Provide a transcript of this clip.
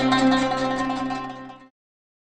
Música